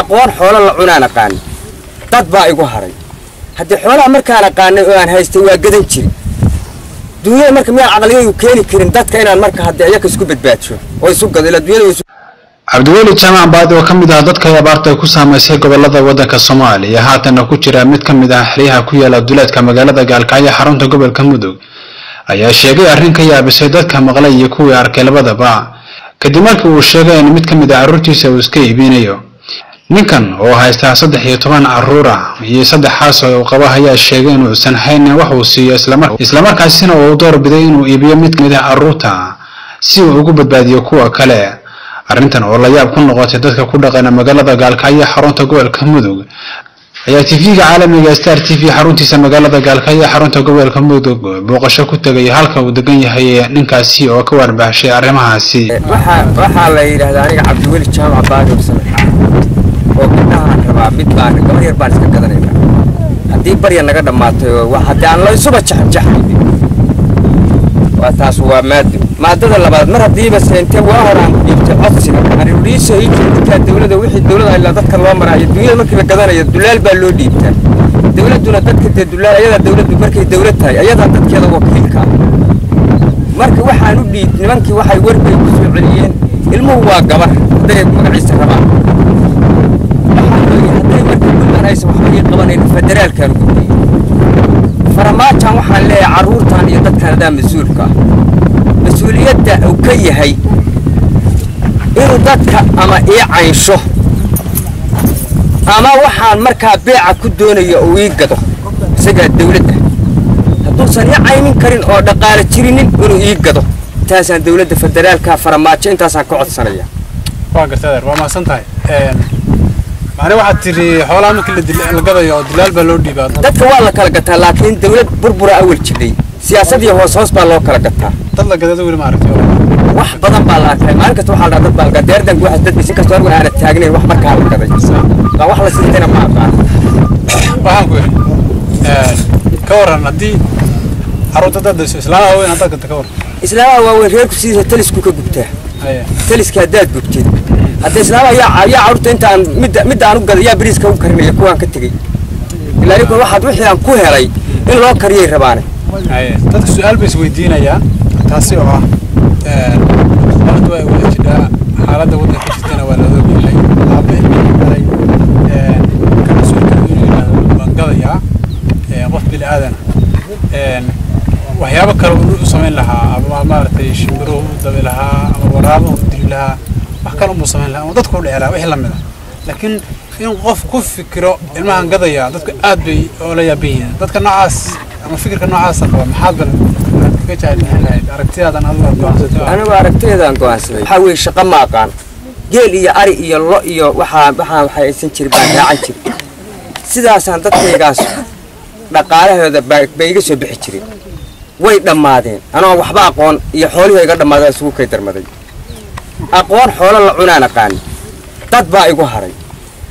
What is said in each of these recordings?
aqoon xoolo la cunaan aqaan. Dad baa igu haray. Haddii xoolaha markaan aqaanay oo aan haystay waa gadan jiri duunyada marka miyaan caqliyayu keeni karin dadka inaan marka haddii ayaga isku badbaadsho oo isu gado ila dunyada isu cabdiweli jaamac baadi oo ka mid ah dadka ay abaarta ku saamaysay gobollada waddanka soomaaliya haatana ku jira mid ka mid ah xeryaha ku yaalla duleedka magaalada gaalkacyo xarunta gobolka mudug. Ayaa sheegay arrin ka yaabisay dadka maqlay iyo kuwii arkay labadaba. Kadib markii uu sheegay in mid ka mid ah carruurtiisa uu iska iibinayo ninkan oo haystaa saddex iyo toban carruur ah iyo saddex xaas oo uu qabo ayaa sheegay inuusan haynin wax uu siiyo islamarkaasina uu doorbiday inuu iibiyo mid ka mid ah carruurta si uu ugu badbaadiyo kuwa kale. Arrintan oo la yaab ku noqotay dadka ku dhaqana magaalada gaalkacyo xarunta gobolka mudug ayaa tv-ga caalamiga star t v xaruntiisa magaalada gaalkacyo xarunta gobolka mudug booqasho ku tegay halka uu degan yahay ninkaasi oo ka warbaaxshay arrimahaasi. Waxaa la yidhaahdaa aniga cabdiweli jaamac gabdhahaan rabaa mid baan gabar yar baan iska gadanayna haddii barya naga dhammaatay oo aan la isuba waa taas waa maado maadada labaad mar haddiiba seente waa horaan dhiibtay codsiga. Anidhiisa hiijirtaa dawlada wixii dawlada ilaa dadka loo maraayo dunyada markii la gadanayo dulaal baa loo dhiibtaa. Dawladduna dadka dee dulaal ayadaa dawladdu markay dawlad tahay ayadaa dadkeeda wakiilka. Marka waxaan u dhiib nimankii waxay warbay ku soo celiyeen. Ilmuhu waa gabar hadday magaciisa rabaan waxaan hadday marka puntland aysan waxba ii qabanayn federaalkaan u gudbiyey faramaajan waxaan leeyahay carruurtan adaa mas'uulka ah mas'uuliyadda uu ka yahay inuu dadka ama ii caynsho ama waxaan markaa beeca ku doonayo uu ii gado isagaa dawladda hadduusan ii caynin karin oo dhaqaale jirinin inuu ii gado intaasaan dawladda federaalka faramaajo intaasaan ka codsanaya waa garta adeer waa mahadsan tahay. Macne waxaad tiri xoolaha markii la gadayo oo dilaal baa loo dhiibaa. Dadka waa la kala gataa laakiin dawlad burbura awal jidhay siyaasadii hoos hoos baa loo kala gataa. Dad la gadada weli ma aragtay wax badan baa la arkay. Maalin kasta waxaa la dad baa deerdanku waxaas dad bisin kastoo anigu aana taagnayn wax markaa la gaday. Baa wax la siintayna ma aqaan. Waxaan ku yidhi ka waran haddii carruurta dad islaamaha weyn haddaad gata ka waran islaamaha waaweyn reerku sidiisa talisku ka gubtaa taliska haddaad gubtid. Hadda islaamaha yaa yaa carruurta intaan midda midda aan u gaday yaa bariiska u karinaya kuwaan ka tegey ilaa iyagu waxaad wixii aan ku helay in loo kariyay rabaane. Dadka su'aal bay isweydiinayaan taasi oo ah horta waa wada jidhaa xaaladda waddanka jirtana waa looga yahay aabe dhalay ka mas'uulka inuu yidhaahdo waan gadayaa qof bini aadan. Waxyaabo kale u samayn lahaa ama maaragtay shimbiruhu u dabi lahaa ama waraabuhu u dili lahaa wax kale umuu samayn lahaa ama dadku u dhici lahaa wixii la mid ah. Laakiin in qof ku fikiro ilmahan gadaya dadku aad bay oola yaaban yihiin. Dadka noocaas ama fikirka noocaasa qaba maxaad bal anigu aragtaydaan go'aansaday. Waxaa weeye shaqo ma aqaan. Geel iyo ari iyo lo iyo waxaa waxaa waxay aysan jirin baan raacan jirin. Sidaasaan dadkaygaas dhaqaalahooda bay iga soo bixi jirin. Way dhammaadeen. Anoo waxba aqoon iyo xoolihii iga dhammaadeen isugu kay darmaday. Aqoon xoolo la cunaan aqaan dad baa igu haray.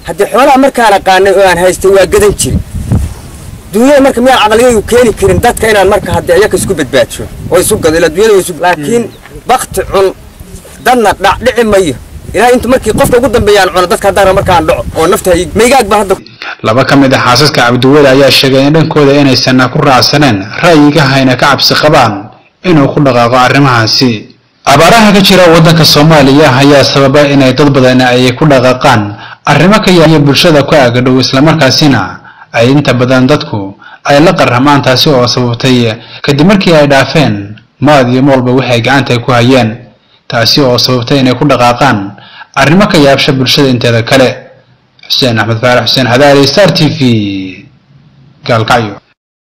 Haddii xoolaha markaan aqaanay oo aan haystay waa gadan jiri duunyada marka miyaan caqliyayu keeni karin dadka inaan marka haddii ayaga isku badbaadsho oo isu gado ila dunyada isu laakiin bakti cun dadna dhac dhici mayo. Ilaa inta markii qofka ugu dambeeyaan cuno dadka haddaan markaan dhaco oo nafta maygaag baa hadda laba ka mid ah xaasaska cabdiweli ayaa sheegay in dhankooda inaysan ku raacsaneen ra'yiga hayna ka cabsi qabaan inuu ku dhaqaaqo arrimahaasi. Abaaraha ka jira waddanka soomaaliya ayaa sababa inay dad badan ay ku dhaqaaqaan arrimo ka yaaya bulshada ku aagadhow islamarkaasina ay inta badan dadku ay la qarramaan taasi oo sababtay kadib markii ay dhaafeen maad iyo moolba waxay gacanta ku hayeen taasi oo sababtay inay ku dhaqaaqaan arrimo ka yaabsha bulshada inteeda kale. Xuseen axmed faarax xuseen hadaali star t v gaalkacyo